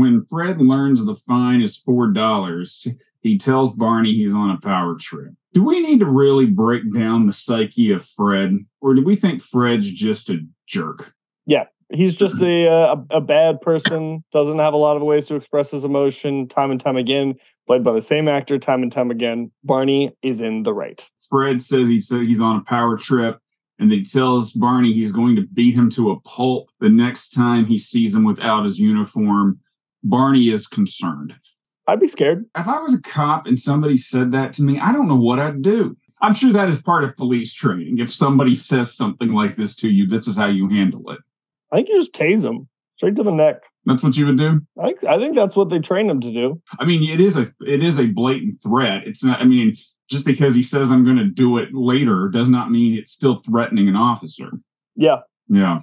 When Fred learns the fine is $4, he tells Barney he's on a power trip. Do we need to really break down the psyche of Fred, or do we think Fred's just a jerk? Yeah, he's just a, uh, a, a bad person. Doesn't have a lot of ways to express his emotion. Time and time again, played by the same actor. Time and time again, Barney is in the right. Fred says he's he's on a power trip, and he tells Barney he's going to beat him to a pulp the next time he sees him without his uniform. Barney is concerned. I'd be scared. If I was a cop and somebody said that to me, I don't know what I'd do. I'm sure that is part of police training. If somebody says something like this to you, this is how you handle it. I think you just tase them straight to the neck. That's what you would do. I think, I think that's what they train them to do. I mean, it is a it is a blatant threat. It's not. I mean, just because he says I'm going to do it later does not mean it's still threatening an officer. Yeah. Yeah.